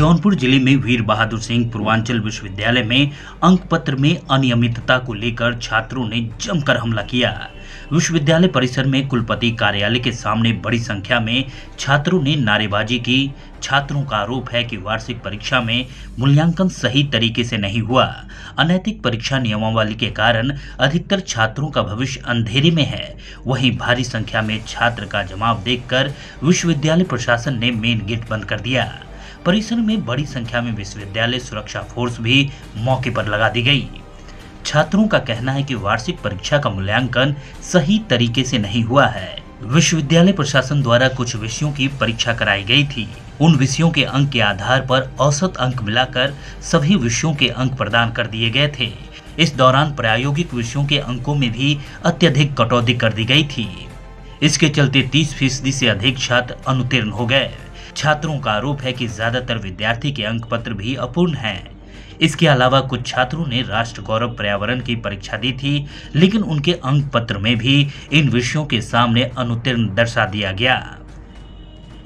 जौनपुर ज़िले में वीर बहादुर सिंह पूर्वांचल विश्वविद्यालय में अंक पत्र में अनियमितता को लेकर छात्रों ने जमकर हमला किया। विश्वविद्यालय परिसर में कुलपति कार्यालय के सामने बड़ी संख्या में छात्रों ने नारेबाजी की। छात्रों का आरोप है कि वार्षिक परीक्षा में मूल्यांकन सही तरीके से नहीं हुआ। अनैतिक परीक्षा नियमावली के कारण अधिकतर छात्रों का भविष्य अंधेरे में है। वहीं भारी संख्या में छात्र का जमाव देखकर विश्वविद्यालय प्रशासन ने मेन गेट बंद कर दिया। परिसर में बड़ी संख्या में विश्वविद्यालय सुरक्षा फोर्स भी मौके पर लगा दी गई। छात्रों का कहना है कि वार्षिक परीक्षा का मूल्यांकन सही तरीके से नहीं हुआ है। विश्वविद्यालय प्रशासन द्वारा कुछ विषयों की परीक्षा कराई गई थी। उन विषयों के अंक के आधार पर औसत अंक मिलाकर सभी विषयों के अंक प्रदान कर दिए गए थे। इस दौरान प्रायोगिक विषयों के अंकों में भी अत्यधिक कटौती कर दी गई थी। इसके चलते 30 फ़ीसदी से अधिक छात्र अनुतीर्ण हो गए। छात्रों का आरोप है कि ज़्यादातर विद्यार्थी के अंक पत्र भी अपूर्ण हैं। इसके अलावा कुछ छात्रों ने राष्ट्र गौरव पर्यावरण की परीक्षा दी थी, लेकिन उनके अंक पत्र में भी इन विषयों के सामने अनुतीर्ण दर्शा दिया गया।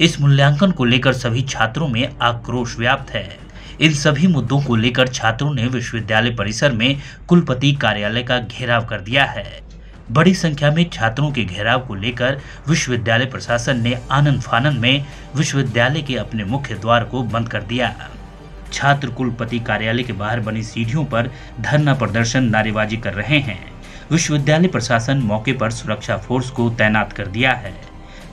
इस मूल्यांकन को लेकर सभी छात्रों में आक्रोश व्याप्त है। इन सभी मुद्दों को लेकर छात्रों ने विश्वविद्यालय परिसर में कुलपति कार्यालय का घेराव कर दिया है। बड़ी संख्या में छात्रों के घेराव को लेकर विश्वविद्यालय प्रशासन ने आनंद फानंद में विश्वविद्यालय के अपने मुख्य द्वार को बंद कर दिया। छात्र कुलपति कार्यालय के बाहर बनी सीढ़ियों पर धरना प्रदर्शन नारेबाजी कर रहे हैं। विश्वविद्यालय प्रशासन मौके पर सुरक्षा फोर्स को तैनात कर दिया है।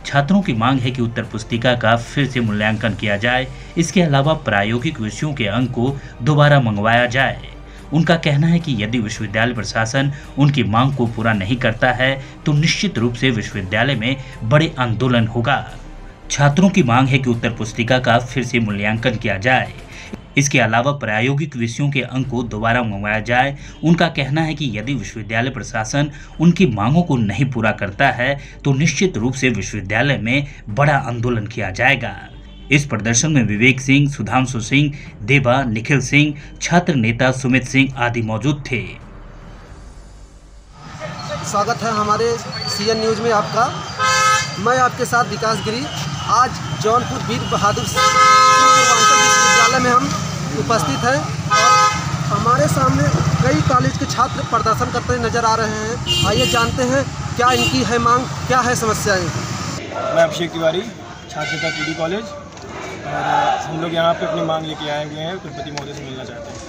छात्रों की मांग है कि उत्तर पुस्तिका का फिर से मूल्यांकन किया जाए। इसके अलावा प्रायोगिक विषयों के अंक को दोबारा मंगवाया जाए। उनका कहना है कि यदि विश्वविद्यालय प्रशासन उनकी मांग को पूरा नहीं करता है तो निश्चित रूप से विश्वविद्यालय में बड़े आंदोलन होगा। छात्रों की मांग है कि उत्तर पुस्तिका का फिर से मूल्यांकन किया जाए। इसके अलावा प्रायोगिक विषयों के अंक को दोबारा मंगवाया जाए। उनका कहना है कि यदि विश्वविद्यालय प्रशासन उनकी मांगों को नहीं पूरा करता है तो निश्चित रूप से विश्वविद्यालय में बड़ा आंदोलन किया जाएगा। इस प्रदर्शन में विवेक सिंह सुधांशु सिंह देवा निखिल सिंह छात्र नेता सुमित सिंह आदि मौजूद थे। स्वागत है हमारे सीएन न्यूज़ में आपका। मैं आपके साथ विकास गिरी। आज जौनपुर वीर बहादुर विश्वविद्यालय में हम उपस्थित हैं और हमारे सामने कई कॉलेज के छात्र प्रदर्शन करते नज़र आ रहे हैं। आइए जानते हैं क्या इनकी है मांग क्या है समस्याएँ। मैं अभिषेक तिवारी छात्र था टी कॉलेज और हम लोग यहाँ पे अपनी मांग लेके आए हुए हैं कुलपति महोदय से मिलना चाहते हैं।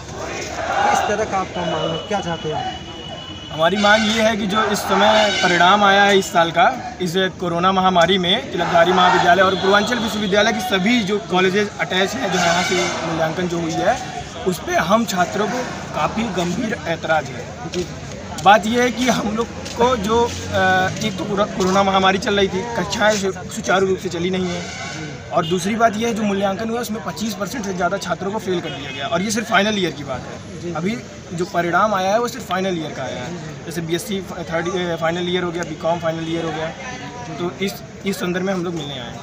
किस तरह का आपका मांग क्या चाहते हैं हमारी मांग ये है कि जो इस समय परिणाम आया है इस साल का इस कोरोना महामारी में तिलकधारी महाविद्यालय और पूर्वांचल विश्वविद्यालय की सभी जो कॉलेजेस अटैच हैं जो यहाँ से मूल्यांकन जो हुई है उस पर हम छात्रों को काफ़ी गंभीर ऐतराज़ है। बात यह है कि हम लोग को जो एक तो कोरोना महामारी चल रही थी कक्षाएँ सुचारू रूप से चली नहीं है और दूसरी बात यह है जो मूल्यांकन हुआ उसमें 25 परसेंट से ज़्यादा छात्रों को फेल कर दिया गया। और ये सिर्फ़ फाइनल ईयर की बात है। अभी जो परिणाम आया है वो सिर्फ़ फाइनल ईयर का आया है। जैसे बीएससी थर्ड फाइनल ईयर हो गया बीकॉम फाइनल ईयर हो गया। तो इस इस संदर्भ में हम लोग मिलने आए हैं।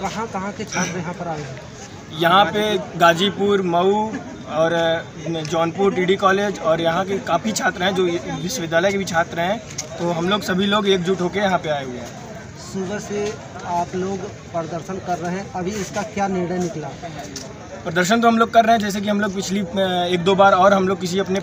कहाँ कहाँ के छात्र यहाँ पर आए हैं? यहाँ पे गाजीपुर मऊ और जौनपुर टीडी कॉलेज और यहाँ के काफ़ी छात्र हैं जो विश्वविद्यालय के भी छात्र हैं। तो हम लोग सभी लोग एकजुट होकर यहाँ पे आए हुए हैं। सुबह से आप लोग प्रदर्शन कर रहे हैं। अभी इसका क्या निर्णय निकला? प्रदर्शन तो हम लोग कर रहे हैं, जैसे कि हम लोग पिछली एक दो बार और हम लोग किसी अपने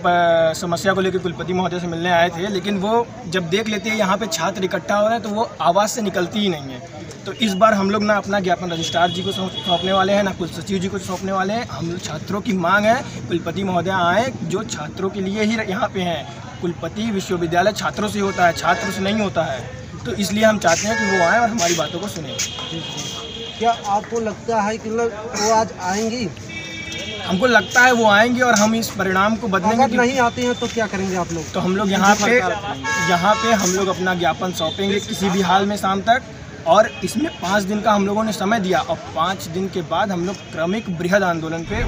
समस्या को लेकर कुलपति महोदय से मिलने आए थे, लेकिन वो जब देख लेते हैं यहाँ पे छात्र इकट्ठा हो रहे हैं तो वो आवाज़ से निकलती ही नहीं है। तो इस बार हम लोग ना अपना ज्ञापन रजिस्ट्रार जी को सौंपने वाले हैं, ना कुल सचिव जी को सौंपने वाले हैं। हम छात्रों की मांग है, कुलपति महोदय आए, जो छात्रों के लिए ही यहाँ पे हैं। कुलपति विश्वविद्यालय छात्रों से होता है, छात्र से नहीं होता है। तो इसलिए हम चाहते हैं कि वो आए और हमारी बातों को सुने। क्या आपको लगता है कि वो आज आएँगी? हमको लगता है वो आएँगे और हम इस परिणाम को बदलेंगे अगर नहीं आते हैं तो क्या करेंगे आप लोग? तो हम लोग यहाँ पे यहाँ पे हम लोग अपना ज्ञापन सौंपेंगे किसी भी हाल में शाम तक। और इसमें पाँच दिन का हम लोगों ने समय दिया और पाँच दिन के बाद हम लोग क्रमिक बृहद आंदोलन पे